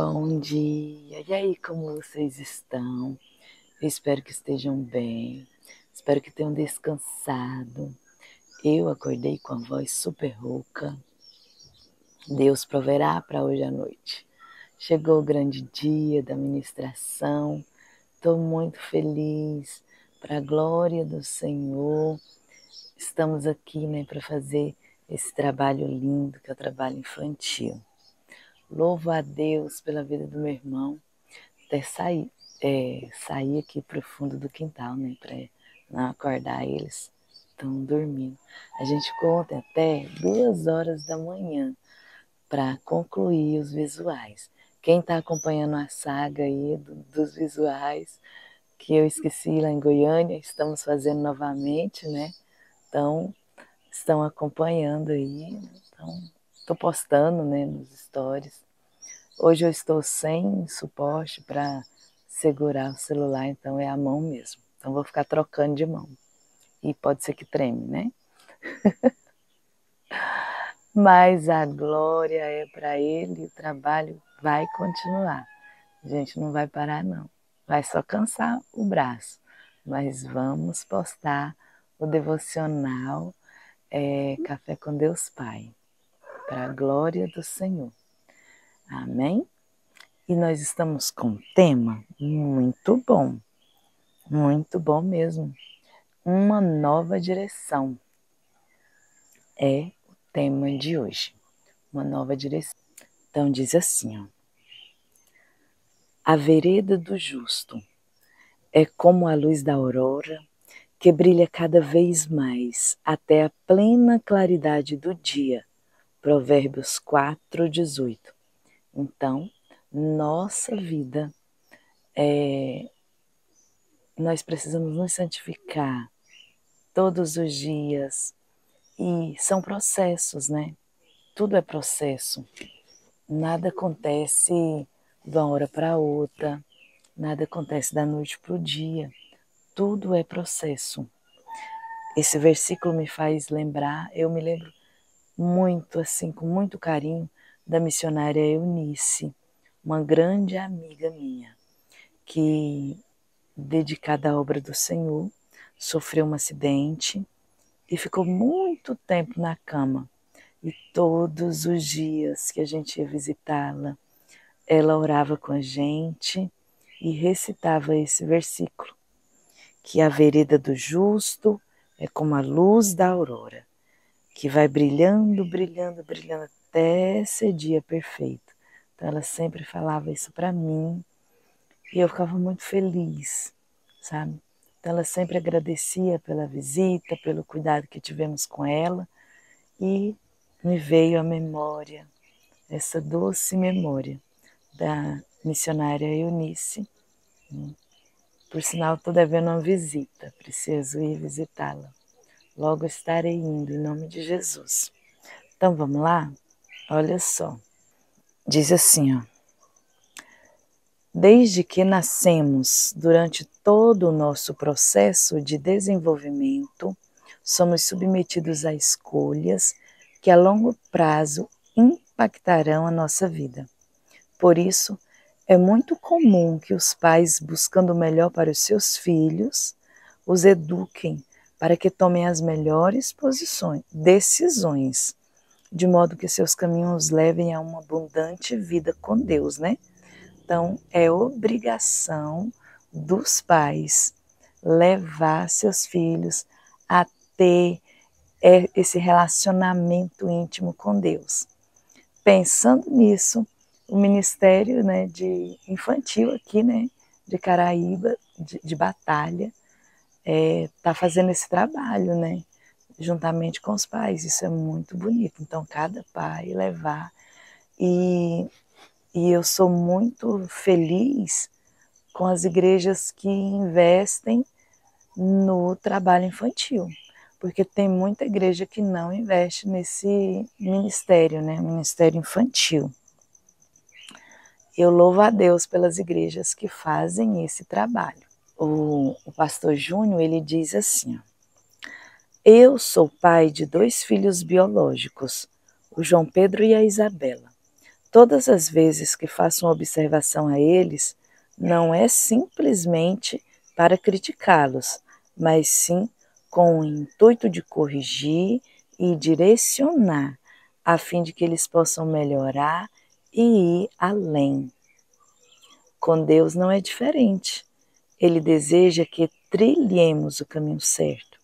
Bom dia! E aí, como vocês estão? Eu espero que estejam bem, espero que tenham descansado. Eu acordei com a voz super rouca. Deus proverá para hoje à noite. Chegou o grande dia da ministração, estou muito feliz, para a glória do Senhor. Estamos aqui né, para fazer esse trabalho lindo que é o trabalho infantil. Louvo a Deus pela vida do meu irmão. Até sair, é, sair aqui para o fundo do quintal, né? Para não acordar eles. Estão dormindo. A gente conta até duas horas da manhã para concluir os visuais. Quem está acompanhando a saga aí do, dos visuais, que eu esqueci lá em Goiânia, estamos fazendo novamente, né? Então, estão acompanhando aí. Então, estou postando né, nos stories. Hoje eu estou sem suporte para segurar o celular, então é a mão mesmo. Então vou ficar trocando de mão. E pode ser que treme, né? Mas a glória é para ele, o trabalho vai continuar. A gente não vai parar, não. Vai só cansar o braço. Mas vamos postar o devocional é, Café com Deus Pai para a glória do Senhor. Amém? E nós estamos com um tema muito bom, muito bom mesmo. Uma nova direção é o tema de hoje. Uma nova direção. Então diz assim, ó. A vereda do justo é como a luz da aurora que brilha cada vez mais até a plena claridade do dia Provérbios 4, 18. Então, nossa vida, é, nós precisamos nos santificar todos os dias e são processos, né? Tudo é processo. Nada acontece de uma hora para outra, nada acontece da noite para o dia. Tudo é processo. Esse versículo me faz lembrar, eu me lembro muito, assim, com muito carinho, da missionária Eunice, uma grande amiga minha, que, dedicada à obra do Senhor, sofreu um acidente e ficou muito tempo na cama. E todos os dias que a gente ia visitá-la, ela orava com a gente e recitava esse versículo: que a vereda do justo é como a luz da aurora, que vai brilhando, brilhando, brilhando até ser dia perfeito. Então ela sempre falava isso para mim e eu ficava muito feliz, sabe? Então ela sempre agradecia pela visita, pelo cuidado que tivemos com ela e me veio à memória essa doce memória da missionária Eunice. Por sinal, estou devendo uma visita, preciso ir visitá-la. Logo estarei indo em nome de Jesus. Então vamos lá? Olha só. Diz assim, ó. Desde que nascemos, durante todo o nosso processo de desenvolvimento, somos submetidos a escolhas que a longo prazo impactarão a nossa vida. Por isso, é muito comum que os pais, buscando o melhor para os seus filhos, os eduquem para que tomem as melhores posições, decisões, de modo que seus caminhos levem a uma abundante vida com Deus, né? Então, é obrigação dos pais levar seus filhos a ter é, esse relacionamento íntimo com Deus. Pensando nisso, o Ministério né, de Infantil aqui, né, de Caraíba, de, de Batalha, é, tá fazendo esse trabalho, né? Juntamente com os pais. Isso é muito bonito. Então, cada pai levar. E, e eu sou muito feliz com as igrejas que investem no trabalho infantil, porque tem muita igreja que não investe nesse ministério, né? Ministério infantil. Eu louvo a Deus pelas igrejas que fazem esse trabalho o, o pastor Júnior, ele diz assim, eu sou pai de dois filhos biológicos, o João Pedro e a Isabela. Todas as vezes que faço uma observação a eles, não é simplesmente para criticá-los, mas sim com o intuito de corrigir e direcionar, a fim de que eles possam melhorar e ir além. Com Deus não é diferente. Ele deseja que trilhemos o caminho certo.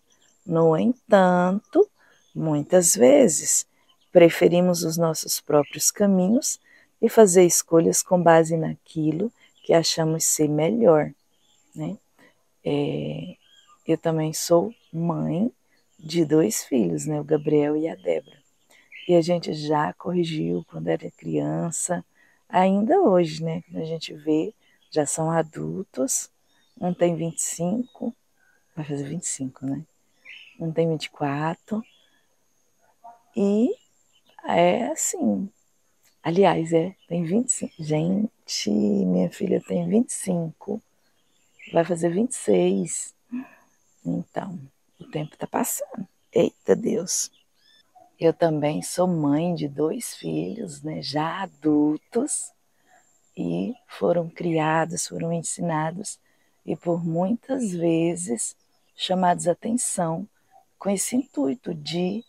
No entanto, muitas vezes preferimos os nossos próprios caminhos e fazer escolhas com base naquilo que achamos ser melhor. Né? É, eu também sou mãe de dois filhos, né? o Gabriel e a Débora. E a gente já corrigiu quando era criança, ainda hoje, né? A gente vê, já são adultos, um tem 25, vai fazer 25, né? Um tem 24. E é assim. Aliás, é, tem 25. Gente, minha filha tem 25. Vai fazer 26. Então, o tempo tá passando. Eita Deus. Eu também sou mãe de dois filhos, né, já adultos, e foram criados, foram ensinados e por muitas vezes chamados atenção com esse intuito de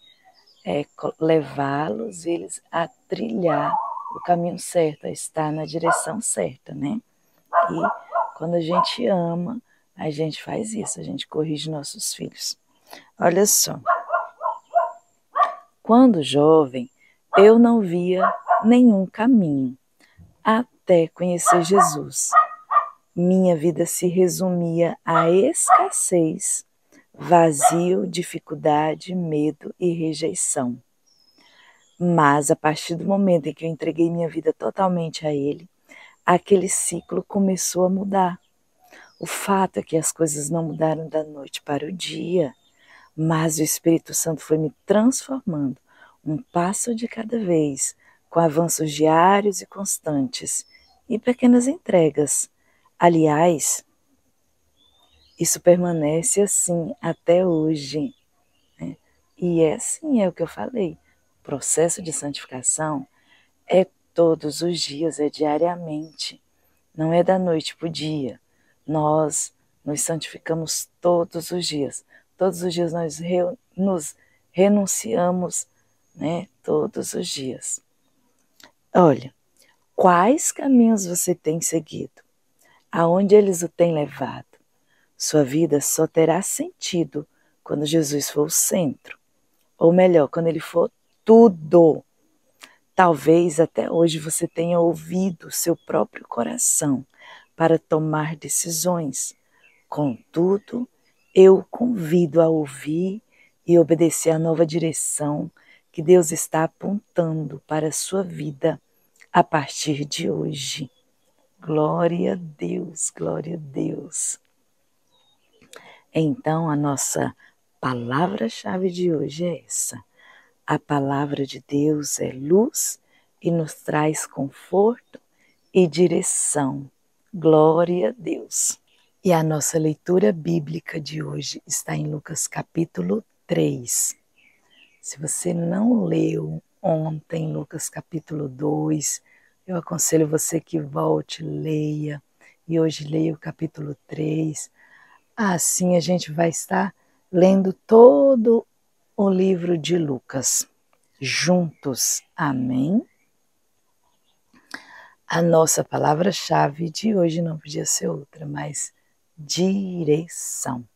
é, levá-los eles a trilhar o caminho certo, a estar na direção certa, né? E quando a gente ama, a gente faz isso, a gente corrige nossos filhos. Olha só. Quando jovem, eu não via nenhum caminho até conhecer Jesus minha vida se resumia a escassez, vazio, dificuldade, medo e rejeição. Mas a partir do momento em que eu entreguei minha vida totalmente a Ele, aquele ciclo começou a mudar. O fato é que as coisas não mudaram da noite para o dia, mas o Espírito Santo foi me transformando, um passo de cada vez, com avanços diários e constantes e pequenas entregas Aliás, isso permanece assim até hoje. Né? E é assim, é o que eu falei. O processo de santificação é todos os dias, é diariamente. Não é da noite para o dia. Nós nos santificamos todos os dias. Todos os dias nós re, nos renunciamos, né? Todos os dias. Olha, quais caminhos você tem seguido? Aonde eles o têm levado. Sua vida só terá sentido quando Jesus for o centro, ou melhor, quando ele for tudo. Talvez até hoje você tenha ouvido seu próprio coração para tomar decisões. Contudo, eu o convido a ouvir e obedecer à nova direção que Deus está apontando para a sua vida a partir de hoje. Glória a Deus, glória a Deus. Então, a nossa palavra-chave de hoje é essa. A palavra de Deus é luz e nos traz conforto e direção. Glória a Deus. E a nossa leitura bíblica de hoje está em Lucas capítulo 3. Se você não leu ontem, Lucas capítulo 2, eu aconselho você que volte, leia, e hoje leia o capítulo 3. Assim a gente vai estar lendo todo o livro de Lucas juntos. Amém? A nossa palavra-chave de hoje não podia ser outra, mas direção.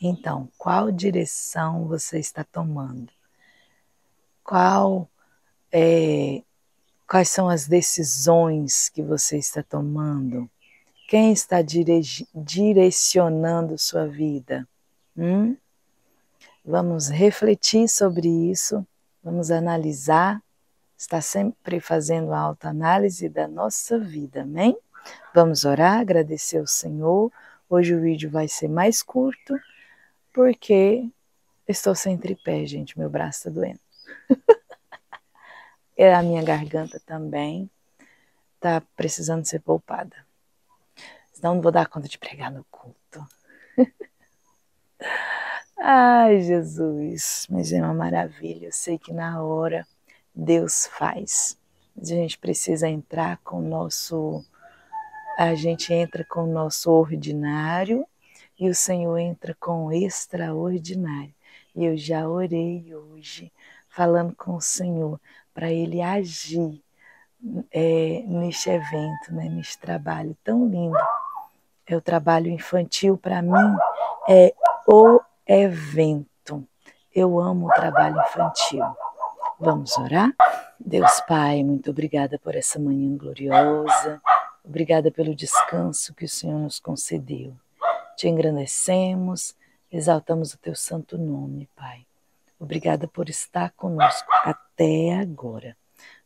Então, qual direção você está tomando? Qual é, Quais são as decisões que você está tomando? Quem está dire direcionando sua vida? Hum? Vamos refletir sobre isso, vamos analisar, está sempre fazendo a autoanálise da nossa vida, amém? Vamos orar, agradecer ao Senhor. Hoje o vídeo vai ser mais curto, porque estou sem tripé, gente, meu braço está doendo. É a minha garganta também está precisando ser poupada. Senão não vou dar conta de pregar no culto. Ai, Jesus, mas é uma maravilha. Eu sei que na hora Deus faz. mas a gente precisa entrar com o nosso. A gente entra com o nosso ordinário e o Senhor entra com o extraordinário. E eu já orei hoje, falando com o Senhor, para Ele agir é, neste evento, né, neste trabalho tão lindo. É o trabalho infantil, para mim, é o evento. Eu amo o trabalho infantil. Vamos orar? Deus Pai, muito obrigada por essa manhã gloriosa. Obrigada pelo descanso que o Senhor nos concedeu. Te engrandecemos, exaltamos o teu santo nome, Pai. Obrigada por estar conosco até agora.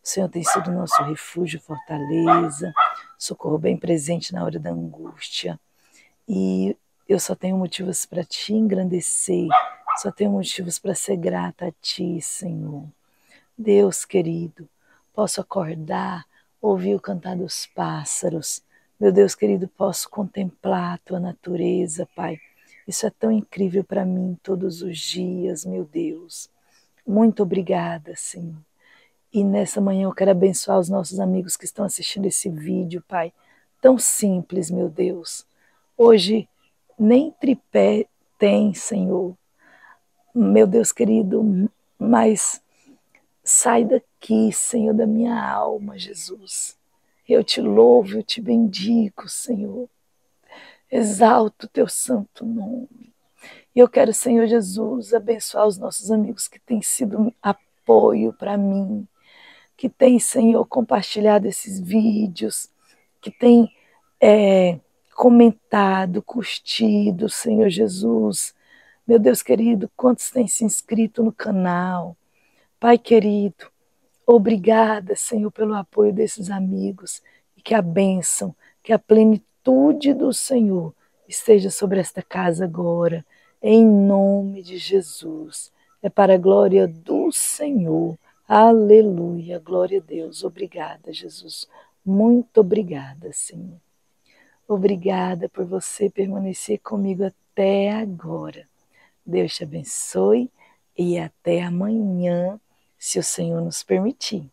O Senhor tem sido nosso refúgio, fortaleza, socorro bem presente na hora da angústia. E eu só tenho motivos para te engrandecer, só tenho motivos para ser grata a ti, Senhor. Deus querido, posso acordar, ouvir o cantar dos pássaros. Meu Deus querido, posso contemplar a tua natureza, Pai. Isso é tão incrível para mim todos os dias, meu Deus. Muito obrigada, Senhor. E nessa manhã eu quero abençoar os nossos amigos que estão assistindo esse vídeo, Pai. Tão simples, meu Deus. Hoje nem tripé tem, Senhor. Meu Deus querido, mas sai daqui, Senhor, da minha alma, Jesus. Eu te louvo, eu te bendigo, Senhor. Exalto o teu santo nome. E eu quero, Senhor Jesus, abençoar os nossos amigos que têm sido apoio para mim, que tem, Senhor, compartilhado esses vídeos, que tem é, comentado, curtido, Senhor Jesus. Meu Deus querido, quantos têm se inscrito no canal? Pai querido, obrigada, Senhor, pelo apoio desses amigos e que a bênção, que a plenitude do Senhor esteja sobre esta casa agora, em nome de Jesus. É para a glória do Senhor. Aleluia, glória a Deus. Obrigada, Jesus. Muito obrigada, Senhor. Obrigada por você permanecer comigo até agora. Deus te abençoe e até amanhã, se o Senhor nos permitir.